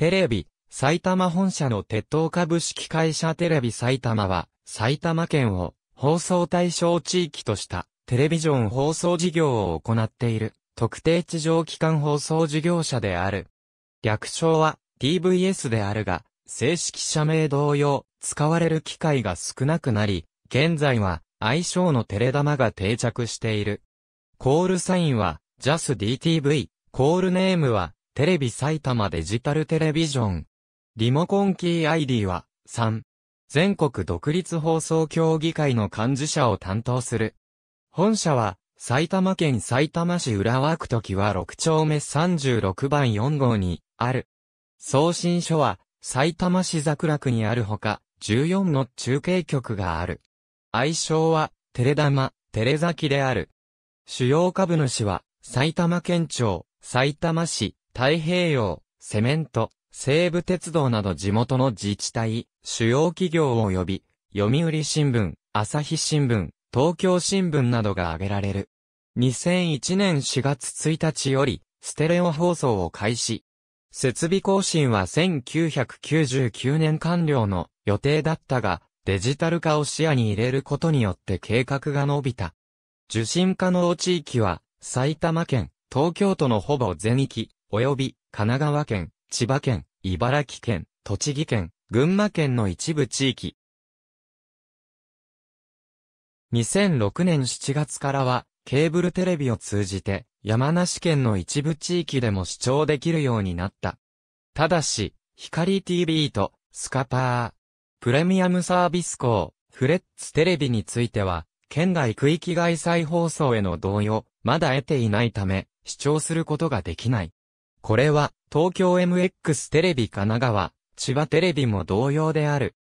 テレビ、埼玉本社の鉄塔株式会社テレビ埼玉は、埼玉県を放送対象地域としたテレビジョン放送事業を行っている特定地上機関放送事業者である。略称は TVS であるが、正式社名同様、使われる機会が少なくなり、現在は愛称のテレ玉が定着している。コールサインは JASDTV、コールネームはテレビ埼玉デジタルテレビジョン。リモコンキー ID は3。全国独立放送協議会の幹事者を担当する。本社は埼玉県埼玉市浦和区時は6丁目36番4号にある。送信所は埼玉市桜区にあるほか、14の中継局がある。愛称は、テレ玉、テレザキである。主要株主は、埼玉県庁、埼玉市、太平洋、セメント、西武鉄道など地元の自治体、主要企業及び、読売新聞、朝日新聞、東京新聞などが挙げられる。2001年4月1日より、ステレオ放送を開始。設備更新は1999年完了の予定だったが、デジタル化を視野に入れることによって計画が伸びた。受信可能地域は、埼玉県、東京都のほぼ全域、及び、神奈川県、千葉県、茨城県、栃木県、群馬県の一部地域。2006年7月からは、ケーブルテレビを通じて、山梨県の一部地域でも視聴できるようになった。ただし、光 TV とスカパー、プレミアムサービス校、フレッツテレビについては、県外区域外再放送への同意をまだ得ていないため、視聴することができない。これは、東京 MX テレビ神奈川、千葉テレビも同様である。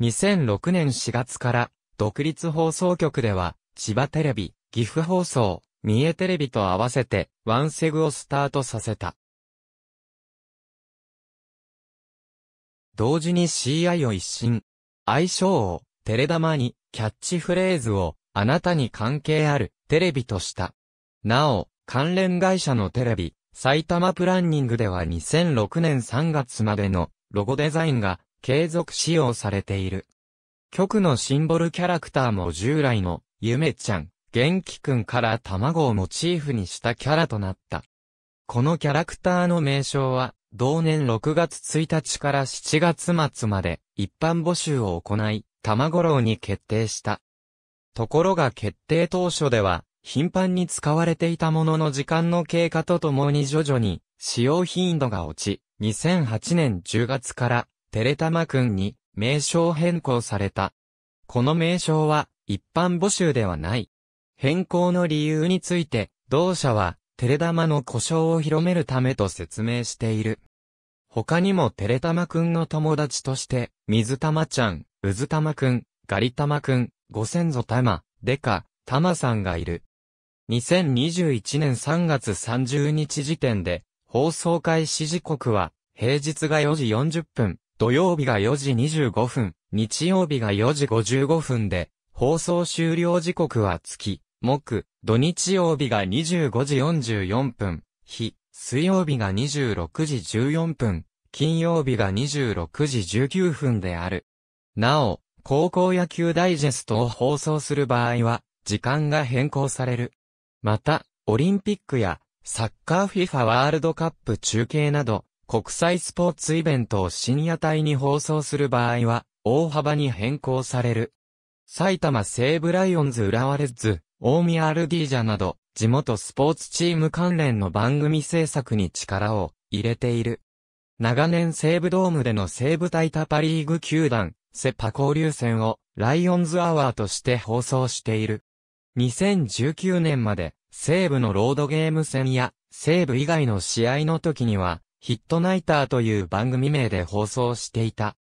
2006年4月から、独立放送局では、千葉テレビ、岐阜放送、三重テレビと合わせて、ワンセグをスタートさせた。同時に CI を一新。愛称を、テレ玉に、キャッチフレーズを、あなたに関係ある、テレビとした。なお、関連会社のテレビ、埼玉プランニングでは2006年3月までのロゴデザインが継続使用されている。局のシンボルキャラクターも従来のゆめちゃん、元気くんから卵をモチーフにしたキャラとなった。このキャラクターの名称は同年6月1日から7月末まで一般募集を行い、卵楼に決定した。ところが決定当初では、頻繁に使われていたものの時間の経過とともに徐々に使用頻度が落ち、2008年10月からテレタマくんに名称変更された。この名称は一般募集ではない。変更の理由について、同社はテレ玉の故障を広めるためと説明している。他にもテレ玉くんの友達として、水玉ちゃん、うず玉くん、ガリ玉くん、ご先祖玉、デカ、玉さんがいる。2021年3月30日時点で、放送開始時刻は、平日が4時40分、土曜日が4時25分、日曜日が4時55分で、放送終了時刻は月、木、土日曜日が25時44分、日、水曜日が26時14分、金曜日が26時19分である。なお、高校野球ダイジェストを放送する場合は、時間が変更される。また、オリンピックや、サッカー FIFA ワールドカップ中継など、国際スポーツイベントを深夜帯に放送する場合は、大幅に変更される。埼玉西武ライオンズ浦和レッズ、大宮アルディージャなど、地元スポーツチーム関連の番組制作に力を入れている。長年西武ドームでの西武タイタパリーグ球団、セパ交流戦をライオンズアワーとして放送している。2019年まで西武のロードゲーム戦や西武以外の試合の時にはヒットナイターという番組名で放送していた。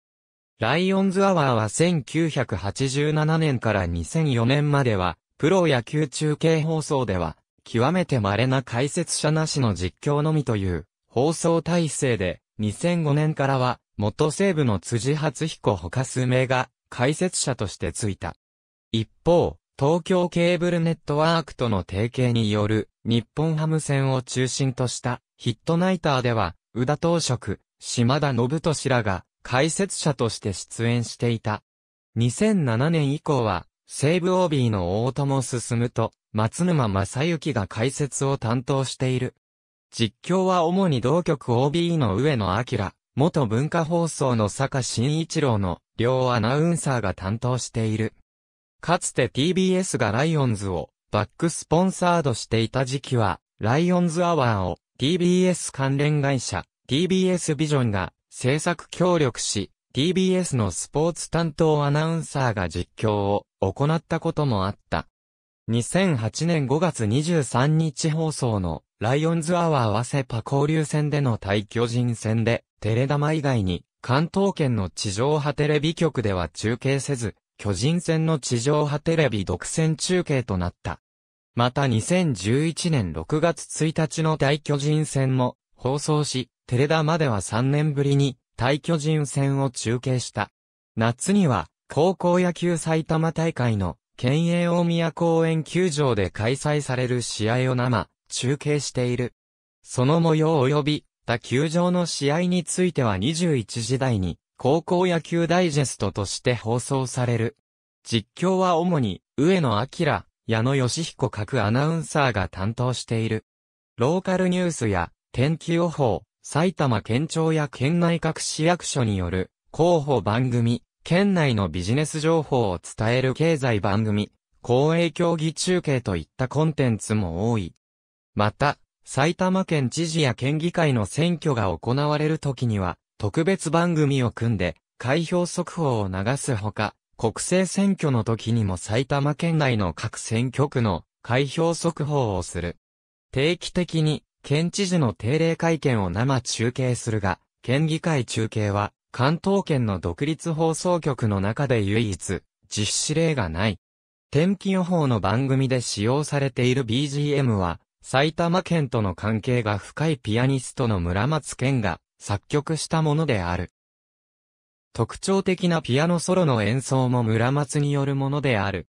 ライオンズアワーは1987年から2004年まではプロ野球中継放送では、極めて稀な解説者なしの実況のみという放送体制で、2005年からは、元西部の辻初彦他数名が解説者としてついた。一方、東京ケーブルネットワークとの提携による日本ハム戦を中心としたヒットナイターでは、宇田東職、島田信俊らが解説者として出演していた。2007年以降は、西武 OB の大友進と松沼正幸が解説を担当している。実況は主に同局 OB の上野明、元文化放送の坂慎一郎の両アナウンサーが担当している。かつて TBS がライオンズをバックスポンサードしていた時期は、ライオンズアワーを TBS 関連会社 TBS ビジョンが制作協力し、TBS のスポーツ担当アナウンサーが実況を行ったこともあった。2008年5月23日放送のライオンズアワーワセパ交流戦での対巨人戦で、テレダマ以外に関東圏の地上波テレビ局では中継せず、巨人戦の地上波テレビ独占中継となった。また2011年6月1日の大巨人戦も放送し、テレダまでは3年ぶりに大巨人戦を中継した。夏には、高校野球埼玉大会の、県営大宮公園球場で開催される試合を生、中継している。その模様及び、他球場の試合については21時台に、高校野球ダイジェストとして放送される。実況は主に、上野明、矢野義彦各アナウンサーが担当している。ローカルニュースや、天気予報、埼玉県庁や県内各市役所による広報番組、県内のビジネス情報を伝える経済番組、公営競技中継といったコンテンツも多い。また、埼玉県知事や県議会の選挙が行われる時には、特別番組を組んで、開票速報を流すほか、国政選挙の時にも埼玉県内の各選挙区の開票速報をする。定期的に県知事の定例会見を生中継するが、県議会中継は、関東圏の独立放送局の中で唯一、実施例がない。天気予報の番組で使用されている BGM は、埼玉県との関係が深いピアニストの村松健が作曲したものである。特徴的なピアノソロの演奏も村松によるものである。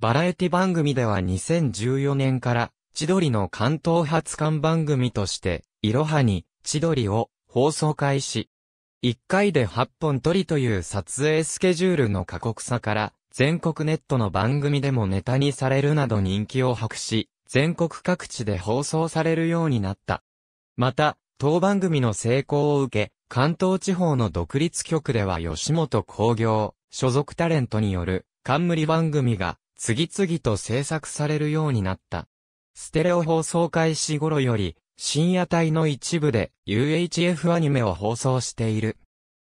バラエティ番組では2014年から千鳥の関東発刊番組として、いろはに、千鳥を放送開始。1回で8本撮りという撮影スケジュールの過酷さから、全国ネットの番組でもネタにされるなど人気を博し、全国各地で放送されるようになった。また、当番組の成功を受け、関東地方の独立局では吉本工業、所属タレントによる冠番組が次々と制作されるようになった。ステレオ放送開始頃より、深夜帯の一部で UHF アニメを放送している。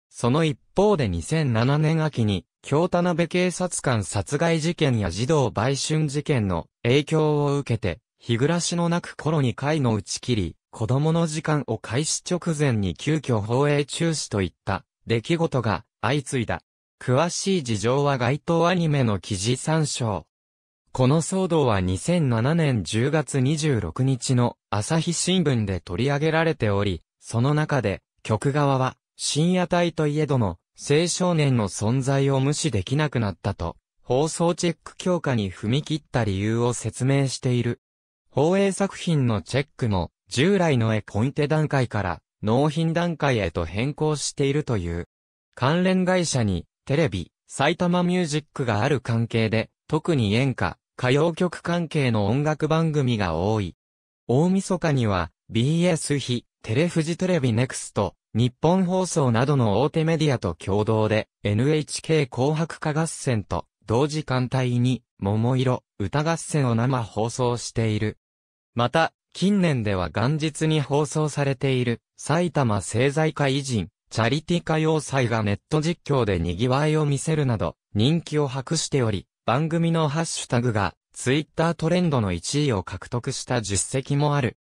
その一方で2007年秋に、京田辺警察官殺害事件や児童売春事件の影響を受けて、日暮らしのなく頃に会の打ち切り、子供の時間を開始直前に急遽放映中止といった出来事が相次いだ。詳しい事情は該当アニメの記事参照。この騒動は2007年10月26日の朝日新聞で取り上げられており、その中で、局側は、深夜帯といえども、青少年の存在を無視できなくなったと、放送チェック強化に踏み切った理由を説明している。放映作品のチェックも、従来の絵コンテ段階から納品段階へと変更しているという。関連会社に、テレビ、埼玉ミュージックがある関係で、特に演歌、歌謡曲関係の音楽番組が多い。大晦日には BS 日、テレフジテレビネクスト、日本放送などの大手メディアと共同で NHK 紅白歌合戦と同時間帯に桃色歌合戦を生放送している。また、近年では元日に放送されている埼玉政財界偉人、チャリティ歌謡祭がネット実況で賑わいを見せるなど人気を博しており、番組のハッシュタグがツイッタートレンドの1位を獲得した実績もある。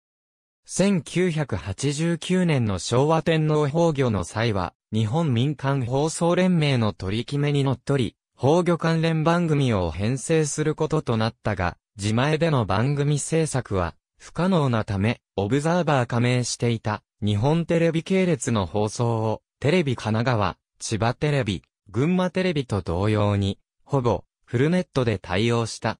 1989年の昭和天皇崩御の際は、日本民間放送連盟の取り決めにのっとり、崩御関連番組を編成することとなったが、自前での番組制作は不可能なため、オブザーバー加盟していた日本テレビ系列の放送をテレビ神奈川、千葉テレビ、群馬テレビと同様に、ほぼフルネットで対応した。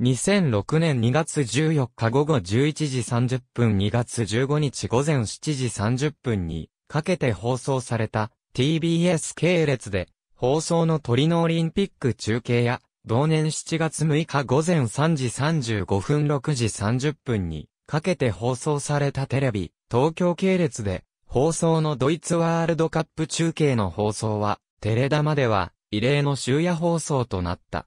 2006年2月14日午後11時30分2月15日午前7時30分にかけて放送された TBS 系列で放送のトリノオリンピック中継や同年7月6日午前3時35分6時30分にかけて放送されたテレビ東京系列で放送のドイツワールドカップ中継の放送はテレダマでは異例の終夜放送となった。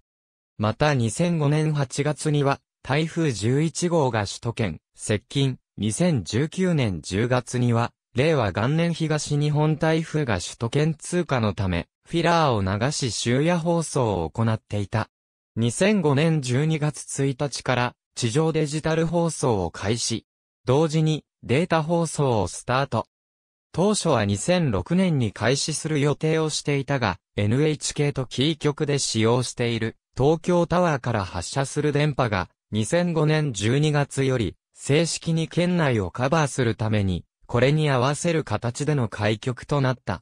また2005年8月には、台風11号が首都圏、接近、2019年10月には、令和元年東日本台風が首都圏通過のため、フィラーを流し終夜放送を行っていた。2005年12月1日から地上デジタル放送を開始。同時にデータ放送をスタート。当初は2006年に開始する予定をしていたが、NHK とキー局で使用している東京タワーから発射する電波が2005年12月より正式に県内をカバーするためにこれに合わせる形での開局となった。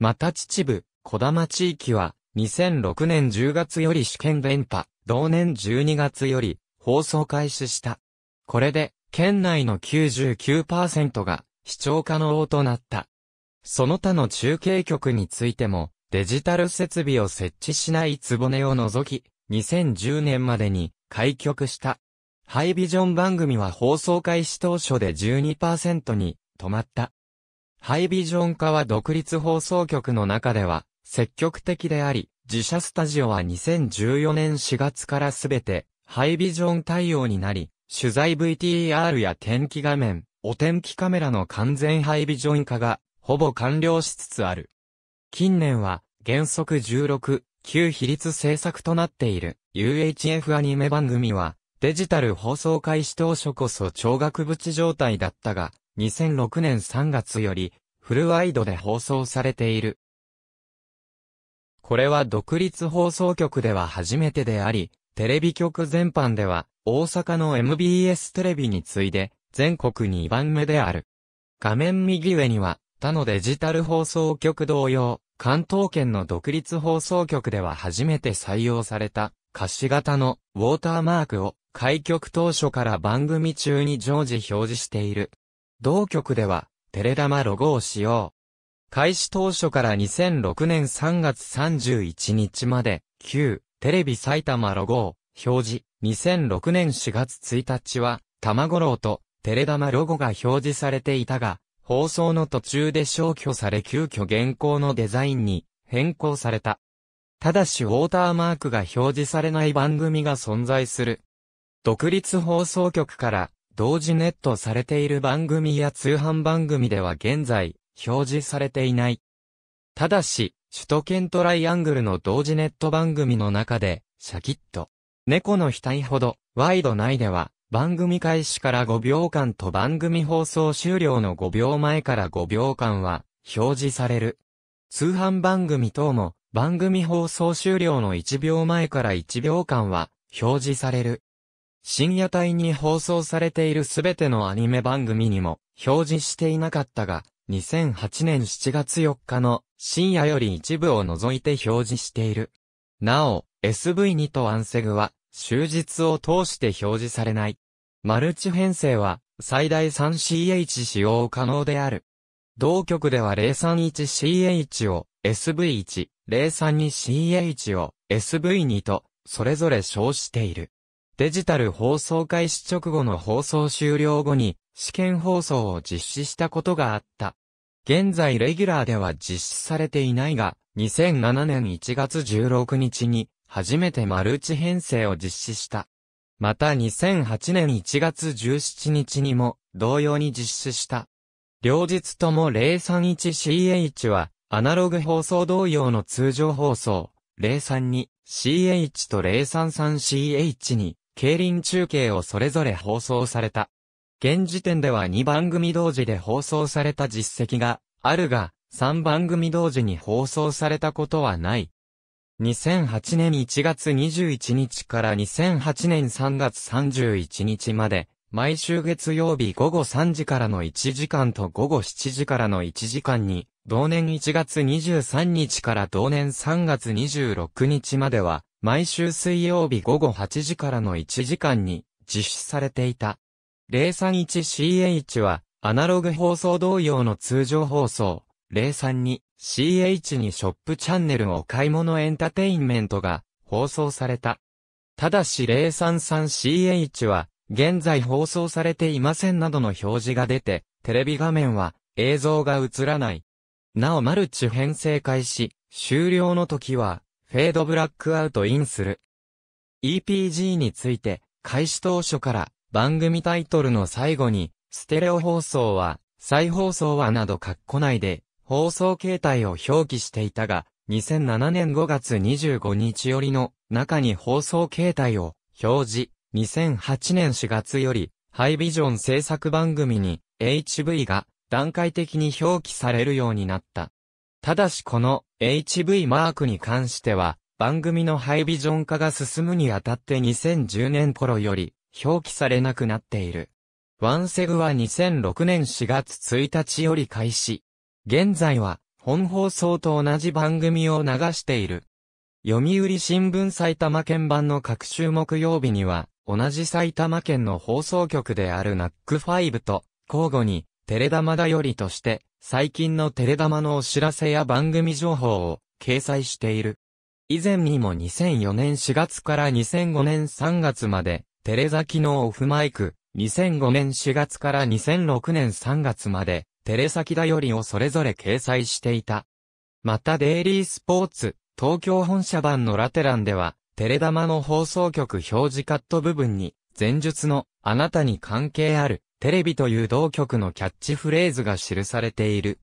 また秩父、小玉地域は2006年10月より試験電波、同年12月より放送開始した。これで県内の99%が視聴可能となった。その他の中継局についてもデジタル設備を設置しないつぼねを除き、2010年までに開局した。ハイビジョン番組は放送開始当初で12%に止まった。ハイビジョン化は独立放送局の中では積極的であり、自社スタジオは2014年4月からすべてハイビジョン対応になり、取材 VTR や天気画面、お天気カメラの完全ハイビジョン化がほぼ完了しつつある。近年は原則16、9比率制作となっている UHF アニメ番組はデジタル放送開始当初こそ超額縁状態だったが、2006年3月よりフルワイドで放送されている。これは独立放送局では初めてであり、テレビ局全般では大阪の MBS テレビに次いで全国2番目である。画面右上には他のデジタル放送局同様、関東圏の独立放送局では初めて採用された、可視型のウォーターマークを開局当初から番組中に常時表示している。同局では、テレダマロゴを使用。開始当初から2006年3月31日まで、旧、テレビ埼玉ロゴを表示。2006年4月1日は、卵ローと、テレダマロゴが表示されていたが、放送の途中で消去され急遽現行のデザインに変更された。ただしウォーターマークが表示されない番組が存在する。独立放送局から同時ネットされている番組や通販番組では現在表示されていない。ただし、首都圏トライアングルの同時ネット番組の中で、シャキッと、猫の額ほど、ワイド内では、番組開始から5秒間と番組放送終了の5秒前から5秒間は表示される。通販番組等も番組放送終了の1秒前から1秒間は表示される。深夜帯に放送されているすべてのアニメ番組にも表示していなかったが、2008年7月4日の深夜より一部を除いて表示している。なお、SV2 とアンセグは終日を通して表示されない。マルチ編成は最大 3CH 使用可能である。同局では 031CH を SV1、032CH を SV2 とそれぞれ称している。デジタル放送開始直後の放送終了後に試験放送を実施したことがあった。現在レギュラーでは実施されていないが、2007年1月16日に初めてマルチ編成を実施した。また2008年1月17日にも同様に実施した。両日とも 031CH はアナログ放送同様の通常放送 032CH と 033CH に競輪中継をそれぞれ放送された。現時点では2番組同時で放送された実績があるが、3番組同時に放送されたことはない。2008年1月21日から2008年3月31日まで、毎週月曜日午後3時からの1時間と午後7時からの1時間に、同年1月23日から同年3月26日までは、毎週水曜日午後8時からの1時間に実施されていた。031CH は、アナログ放送同様の通常放送、032CH にショップチャンネルを買い物エンターテインメントが放送された。ただし 033CH は、現在放送されていませんなどの表示が出て、テレビ画面は映像が映らない。なおマルチ編成開始、終了の時は、フェードブラックアウトインする。EPG について、開始当初から番組タイトルの最後に、ステレオ放送は、再放送はなど括弧内で、放送形態を表記していたが、2007年5月25日よりの中に放送形態を表示、2008年4月より、ハイビジョン制作番組に HV が段階的に表記されるようになった。ただしこの HV マークに関しては、番組のハイビジョン化が進むにあたって2010年頃より表記されなくなっている。ワンセグは2006年4月1日より開始。現在は本放送と同じ番組を流している。読売新聞埼玉県版の各週木曜日には、同じ埼玉県の放送局であるナック5と、交互に、テレ玉だよりとして、最近のテレ玉のお知らせや番組情報を掲載している。以前にも2004年4月から2005年3月まで、テレザ機能オフマイク、2005年4月から2006年3月まで、テレサキだよりをそれぞれ掲載していた。またデイリースポーツ、東京本社版のラテランでは、テレ玉の放送局表示カット部分に、前述の、あなたに関係ある、テレビという同局のキャッチフレーズが記されている。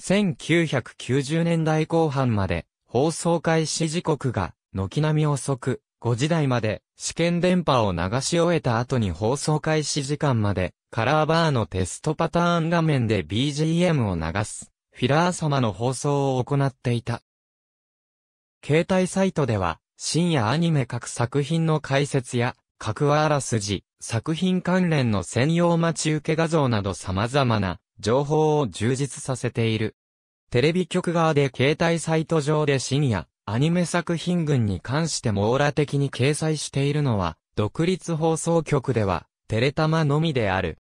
1990年代後半まで、放送開始時刻が、軒並み遅く、5時台まで、試験電波を流し終えた後に放送開始時間まで、カラーバーのテストパターン画面で BGM を流す、フィラー様の放送を行っていた。携帯サイトでは、深夜アニメ各作品の解説や、各あらすじ、作品関連の専用待ち受け画像など様々な情報を充実させている。テレビ局側で携帯サイト上で深夜、アニメ作品群に関して網羅的に掲載しているのは、独立放送局では、テレタマのみである。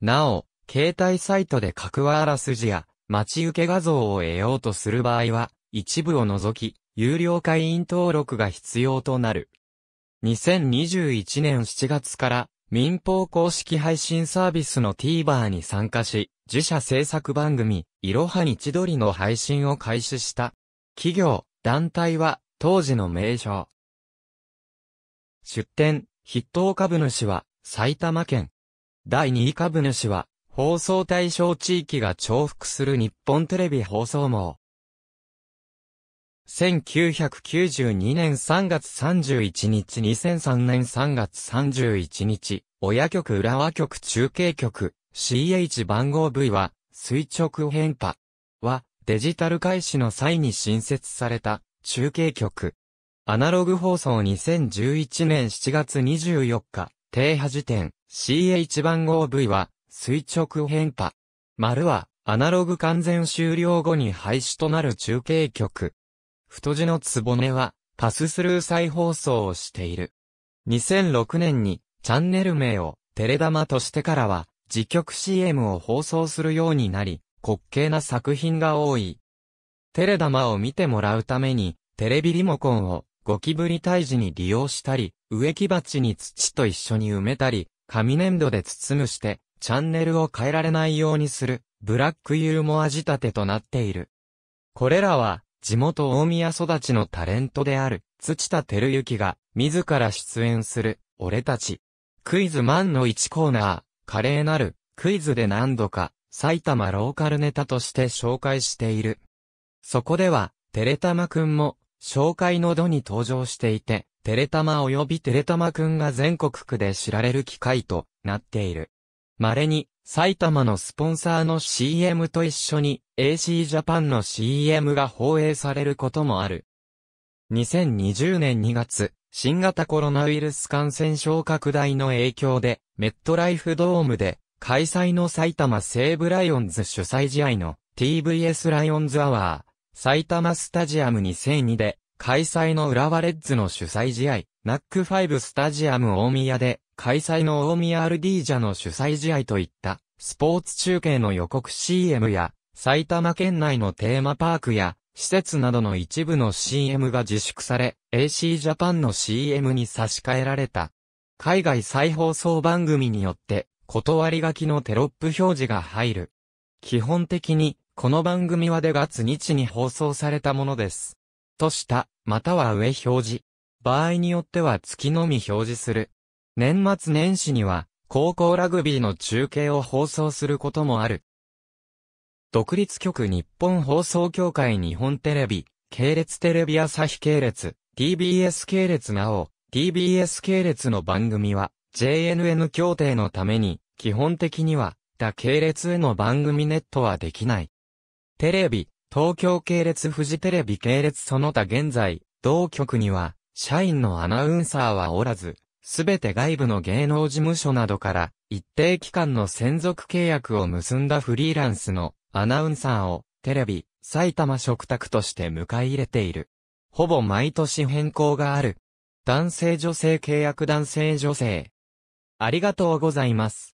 なお、携帯サイトで格話あらすじや、待ち受け画像を得ようとする場合は、一部を除き、有料会員登録が必要となる。2021年7月から民放公式配信サービスの TVer に参加し、自社制作番組、いろはに千鳥の配信を開始した。企業、団体は、当時の名称。出展、筆頭株主は、埼玉県。第2位株主は、放送対象地域が重複する日本テレビ放送網。1992年3月31日2003年3月31日、親局浦和局中継局 CH 番号 V は、垂直変波は、デジタル開始の際に新設された中継局。アナログ放送2011年7月24日、低波時点 CH 番号 V は垂直変波。丸はアナログ完全終了後に廃止となる中継局。太字のつぼねはパススルー再放送をしている。2006年にチャンネル名をテレダマとしてからは自局 CM を放送するようになり、滑稽な作品が多い。テレダマを見てもらうためにテレビリモコンをゴキブリ退治に利用したり、植木鉢に土と一緒に埋めたり、紙粘土で包むして、チャンネルを変えられないようにする、ブラックユーモア仕立てとなっている。これらは、地元大宮育ちのタレントである、土田照之が、自ら出演する、俺たち。クイズマンの1コーナー、華麗なる、クイズで何度か、埼玉ローカルネタとして紹介している。そこでは、テレタマくんも、紹介の度に登場していて、テレタマ及びテレタマくんが全国区で知られる機会となっている。稀に、埼玉のスポンサーの CM と一緒に AC ジャパンの CM が放映されることもある。2020年2月、新型コロナウイルス感染症拡大の影響で、メットライフドームで開催の埼玉西武ライオンズ主催試合の TVS ライオンズアワー埼玉スタジアム2002で開催の浦和レッズの主催試合、ナック5スタジアム大宮で、開催の大宮アルディージャの主催試合といった、スポーツ中継の予告 CM や、埼玉県内のテーマパークや、施設などの一部の CM が自粛され、AC ジャパンの CM に差し替えられた。海外再放送番組によって、断り書きのテロップ表示が入る。基本的に、この番組は出月日に放送されたものです。と下、または上表示。場合によっては月のみ表示する。年末年始には、高校ラグビーの中継を放送することもある。独立局日本放送協会日本テレビ、系列テレビ朝日系列、TBS 系列なお、TBS 系列の番組は、JNN 協定のために、基本的には、他系列への番組ネットはできない。テレビ、東京系列フジテレビ系列その他現在、同局には、社員のアナウンサーはおらず、すべて外部の芸能事務所などから一定期間の専属契約を結んだフリーランスのアナウンサーをテレビ、埼玉食卓として迎え入れている。ほぼ毎年変更がある。男性女性契約男性女性。ありがとうございます。